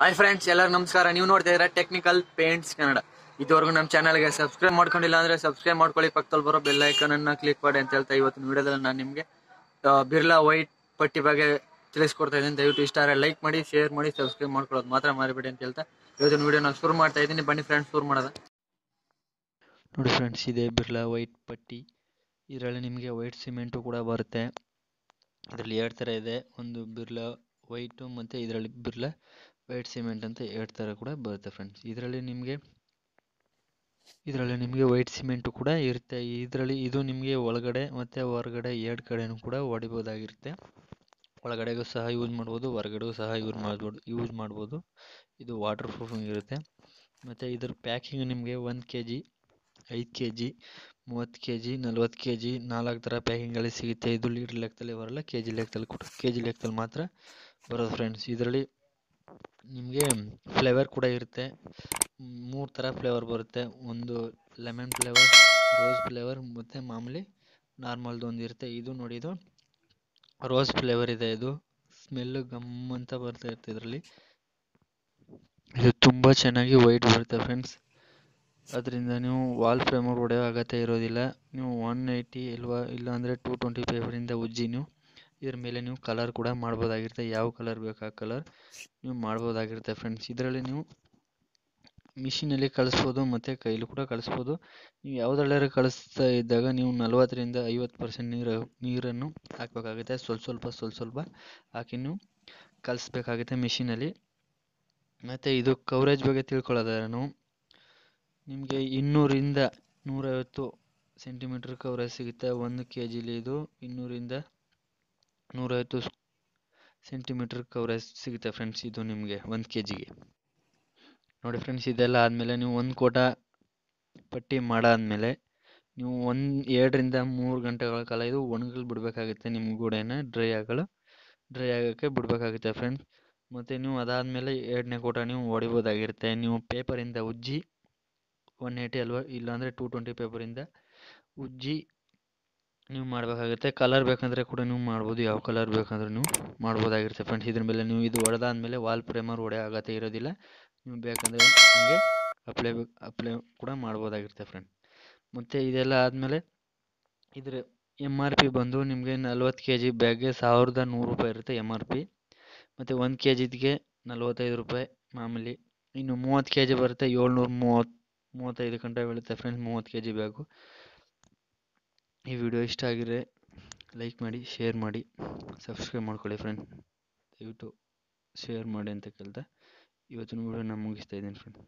Hi friends ಎಲ್ಲರೂ ನಮಸ್ಕಾರ. ನೀವು ನೋಡ್ತಾ ಇದ್ರೆ ಟೆಕ್ನಿಕಲ್ ಪೇಂಟ್ಸ್ ಕನ್ನಡ ಇದುವರೆಗೂ ನಮ್ಮ ಚಾನಲ್ಗೆ ಸಬ್ಸ್ಕ್ರೈಬ್ ಮಾಡ್ಕೊಂಡಿಲ್ಲ ಅಂದ್ರೆ ಸಬ್ಸ್ಕ್ರೈಬ್ ಮಾಡ್ಕೊಳ್ಳಿ. ಪಕ್ಕದಲ್ಲಿ ಬರೋ ಬೆಲ್ ಐಕನ್ ಅನ್ನ ಕ್ಲಿಕ್ ಮಾಡಿ ಅಂತ ಹೇಳ್ತಾ ಇವತ್ತಿನ ವಿಡಿಯೋದಲ್ಲಿ ನಾನು ನಿಮಗೆ ಬಿರ್ಲಾ ವೈಟ್ ಪಟ್ಟಿ ಬಗ್ಗೆ ತಿಳಿಸ್ಕೊಡ್ತಾ ಇದ್ದೀನಿ. ದಯವಿಟ್ಟು ಇಷ್ಟ ಆದರೆ ಲೈಕ್ ಮಾಡಿ ಶೇರ್ ಮಾಡಿ ಸಬ್ಸ್ಕ್ರೈಬ್ ಮಾಡ್ಕೊಳ್ಳೋದು ಮಾತ್ರ ಮಾರಿಬೇಡಿ ಅಂತ ಹೇಳ್ತಾ ಇವತ್ತಿನ ವಿಡಿಯೋ ನಾನು ಶುರು ಮಾಡ್ತಾ ಇದ್ದೀನಿ. ಬನ್ನಿ ಫ್ರೆಂಡ್ಸ್ ಶುರು ಮಾಡೋದ ನೋಡಿ ಫ್ರೆಂಡ್ಸ್ ಇದೆ ಬಿರ್ಲಾ ವೈಟ್ ಪಟ್ಟಿ. ಇದರಲ್ಲಿ ನಿಮಗೆ ವೈಟ್ ಸಿಮೆಂಟು ಕೂಡ ಬರುತ್ತೆ. ಇದರಲ್ಲಿ ಎರಡು ಥರ ಇದೆ. ಒಂದು ಬಿರ್ಲಾ ವೈಟು ಮತ್ತು ಇದರಲ್ಲಿ ಬಿರ್ಲಾ ವೈಟ್ ಸಿಮೆಂಟ್ ಅಂತ ಎರಡು ಥರ ಕೂಡ ಬರುತ್ತೆ ಫ್ರೆಂಡ್ಸ್ ಇದರಲ್ಲಿ ನಿಮಗೆ ಇದರಲ್ಲಿ ನಿಮಗೆ ವೈಟ್ ಸಿಮೆಂಟು ಕೂಡ ಇರುತ್ತೆ. ಇದರಲ್ಲಿ ಇದು ನಿಮಗೆ ಒಳಗಡೆ ಮತ್ತು ಹೊರಗಡೆ ಎರಡು ಕಡೆಯೂ ಕೂಡ ಹೊಡಿಬೋದಾಗಿರುತ್ತೆ ಒಳಗಡೆಗೂ ಸಹ ಯೂಸ್ ಮಾಡ್ಬೋದು, ಹೊರಗಡೆಗೂ ಸಹ ಯೂಸ್ ಮಾಡ್ಬೋದು ಯೂಸ್ ಮಾಡ್ಬೋದು. ಇದು ವಾಟರ್ ಪ್ರೂಫಿಂಗ್ ಇರುತ್ತೆ. ಮತ್ತು ಇದ್ರ ಪ್ಯಾಕಿಂಗ್ ನಿಮಗೆ ಒಂದು ಕೆ ಜಿ ಐದು ಕೆ ಜಿ ಮೂವತ್ತು ಕೆ ಜಿ ನಲ್ವತ್ತು ಕೆ ಜಿ ನಾಲ್ಕು ಥರ ಪ್ಯಾಕಿಂಗಲ್ಲಿ ಸಿಗುತ್ತೆ. ಇದು ಲೀಟ್ರ್ ಲೆಕ್ಕದಲ್ಲಿ ಬರಲ್ಲ ಕೆ ಜಿ ಲೆಕ್ಕದಲ್ಲಿ ಕೂಡ ಕೆ ಜಿ ಲೆಕ್ಕದಲ್ಲಿ ಮಾತ್ರ ಬರೋದು ಫ್ರೆಂಡ್ಸ್ ಇದರಲ್ಲಿ ನಿಮಗೆ ಫ್ಲೇವರ್ ಕೂಡ ಇರುತ್ತೆ. ಮೂರು ಥರ ಫ್ಲೇವರ್ ಬರುತ್ತೆ. ಒಂದು ಲೆಮನ್ ಫ್ಲೇವರ್ ರೋಸ್ ಫ್ಲೇವರ್ ಮತ್ತು ಮಾಮೂಲಿ ನಾರ್ಮಲ್ದು ಒಂದು ಇರುತ್ತೆ. ಇದು ನೋಡಿ, ಇದು ರೋಸ್ ಫ್ಲೇವರ್ ಇದೆ ಇದು. ಸ್ಮೆಲ್ ಗಮ್ ಅಂತ ಬರ್ತಾ ಇರುತ್ತೆ ಇದರಲ್ಲಿ. ಇದು ತುಂಬ ಚೆನ್ನಾಗಿ ವೈಟ್ ಬರುತ್ತೆ ಫ್ರೆಂಡ್ಸ್ ಅದರಿಂದ ನೀವು ವಾಲ್ ಫ್ರೇಮರ್ ಒಡೆಯೋ ಅಗತ್ಯ ಇರೋದಿಲ್ಲ. ನೀವು ಒನ್ ಏಯ್ಟಿ ಇಲ್ವಾ ಇಲ್ಲ ಅಂದರೆ ಟೂ ಟ್ವೆಂಟಿ ಇಂದ ಉಜ್ಜಿ ನೀವು. ಇದ್ರ ಮೇಲೆ ನೀವು ಕಲರ್ ಕೂಡ ಮಾಡ್ಬೋದಾಗಿರುತ್ತೆ. ಯಾವ ಕಲರ್ ಬೇಕು ಆ ಕಲರ್ ನೀವು ಮಾಡ್ಬೋದಾಗಿರುತ್ತೆ ಫ್ರೆಂಡ್ಸ್ ಇದರಲ್ಲಿ ನೀವು ಮಿಷಿನಲ್ಲಿ ಕಳಿಸ್ಬೋದು ಮತ್ತು ಕೈಲಿ ಕೂಡ ಕಳಿಸ್ಬೋದು. ನೀವು ಯಾವುದ್ರಲ್ಲಾರು ಕಳಿಸ್ತಾ ಇದ್ದಾಗ ನೀವು ನಲ್ವತ್ತರಿಂದ ಐವತ್ತು ಪರ್ಸೆಂಟ್ ನೀರು, ನೀರನ್ನು ಹಾಕಬೇಕಾಗುತ್ತೆ. ಸ್ವಲ್ಪ ಸ್ವಲ್ಪ ಸ್ವಲ್ಪ ಸ್ವಲ್ಪ ಹಾಕಿ ನೀವು ಕಲಿಸ್ಬೇಕಾಗುತ್ತೆ ಮಿಷಿನಲ್ಲಿ ಮತ್ತು ಇದು ಕವರೇಜ್ ಬಗ್ಗೆ ತಿಳ್ಕೊಳ್ಳೋದಾದ್ರೆ ನಾವು ನಿಮಗೆ ಇನ್ನೂರಿಂದ ನೂರೈವತ್ತು ಸೆಂಟಿಮೀಟ್ರ್ ಕವರೇಜ್ ಸಿಗುತ್ತೆ. ಒಂದು ಕೆ ಜಿಲಿ ಇದು ಇನ್ನೂರಿಂದ ನೂರೈವತ್ತು ಸೆಂಟಿಮೀಟ್ರ್ ಕವರೇಜ್ ಸಿಗುತ್ತೆ ಫ್ರೆಂಡ್ಸ್ ಇದು ನಿಮಗೆ ಒಂದು ಕೆ ಜಿಗೆ ನೋಡಿ ಫ್ರೆಂಡ್ಸ್ ಇದೆಲ್ಲ ಆದಮೇಲೆ ನೀವು ಒಂದು ಕೋಟ ಪಟ್ಟಿ ಮಾಡಾದಮೇಲೆ ನೀವು ಒಂದು, ಎರಡರಿಂದ ಮೂರು ಗಂಟೆಗಳ ಕಾಲ ಇದು ಒಣಗಲು ಬಿಡಬೇಕಾಗುತ್ತೆ ನಿಮ್ಮ ಗೋಡೆನ ಡ್ರೈ ಆಗಲು ಡ್ರೈ ಆಗೋಕ್ಕೆ ಬಿಡಬೇಕಾಗುತ್ತೆ ಫ್ರೆಂಡ್ಸ್ ಮತ್ತು ನೀವು ಅದಾದಮೇಲೆ ಎರಡನೇ ಕೋಟ ನೀವು ಹೊಡಿಬೋದಾಗಿರುತ್ತೆ ನೀವು ಪೇಪರಿಂದ ಉಜ್ಜಿ ಒನ್ ಏಯ್ಟಿ ಅಲ್ವ, ಇಲ್ಲಾಂದರೆ ಟೂ ಟ್ವೆಂಟಿ ಪೇಪರಿಂದ ಉಜ್ಜಿ ನೀವು ಮಾಡಬೇಕಾಗುತ್ತೆ. ಕಲರ್ ಬೇಕಂದರೆ ಕೂಡ ನೀವು ಮಾಡ್ಬೋದು. ಯಾವ ಕಲರ್ ಬೇಕಂದ್ರೆ ನೀವು ಮಾಡ್ಬೋದಾಗಿರುತ್ತೆ ಫ್ರೆಂಡ್ಸ್ ಇದ್ರ ಮೇಲೆ ನೀವು ಇದು ಹೊಡೆದಾದ್ಮೇಲೆ ವಾಲ್ ಪ್ರೇಮರ್ ಒಡೆ ಅಗತ್ಯ ಇರೋದಿಲ್ಲ. ನೀವು ಬೇಕಂದರೆ ಹಂಗೆ ಅಪ್ಲೈ ಅಪ್ಲೈ ಕೂಡ ಮಾಡ್ಬೋದಾಗಿರುತ್ತೆ ಫ್ರೆಂಡ್ ಮತ್ತು ಇದೆಲ್ಲ ಆದಮೇಲೆ ಇದ್ರ ಎಂ ಆರ್ ಪಿ ಬಂದು ನಿಮಗೆ ನಲ್ವತ್ತು ಕೆ ಜಿ ಬ್ಯಾಗ್ಗೆ ಸಾವಿರದ ನೂರು ರೂಪಾಯಿ ಇರುತ್ತೆ ಎಂ ಆರ್ ಪಿ ಮತ್ತು ಒಂದು ಕೆ ಜಿದ್ಗೆ ನಲ್ವತ್ತೈದು ರೂಪಾಯಿ ಮಾಮೂಲಿ. ಇನ್ನು ಮೂವತ್ತು ಕೆ ಜಿ ಬರುತ್ತೆ ಏಳ್ನೂರ ಮೂವತ್ತು, ಮೂವತ್ತೈದು ಗಂಟೆ ಬೀಳುತ್ತೆ ಫ್ರೆಂಡ್ಸ್ ಮೂವತ್ತು ಕೆ ಜಿ ಬ್ಯಾಗು ಈ ವಿಡಿಯೋ ಇಷ್ಟ ಆಗಿದ್ರೆ ಲೈಕ್ ಮಾಡಿ ಶೇರ್ ಮಾಡಿ ಸಬ್ಸ್ಕ್ರೈಬ್ ಮಾಡ್ಕೊಳ್ಳಿ ಫ್ರೆಂಡ್ ದಯವಿಟ್ಟು ಶೇರ್ ಮಾಡಿ ಅಂತ ಕೇಳ್ತಾ ಇವತ್ತಿನ ವಿಡಿಯೋ ನಾನು ಮುಗಿಸ್ತಾ ಇದ್ದೀನಿ ಫ್ರೆಂಡ್